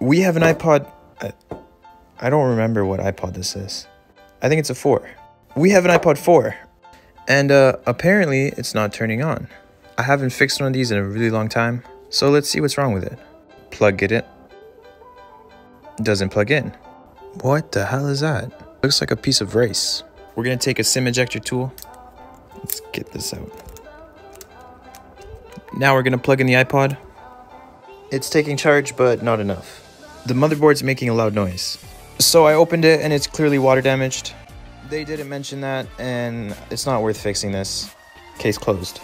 We have an iPod. I, don't remember what iPod this is. I think it's a 4. We have an iPod 4. And uh, apparently it's not turning on. I haven't fixed one of these in a really long time. So let's see what's wrong with it. Plug it in. Doesn't plug in. What the hell is that? Looks like a piece of rice. We're gonna take a SIM ejector tool. Let's get this out. Now we're gonna plug in the iPod. It's taking charge, but not enough. The motherboard's making a loud noise. So I opened it and it's clearly water damaged. They didn't mention that and it's not worth fixing this. Case closed.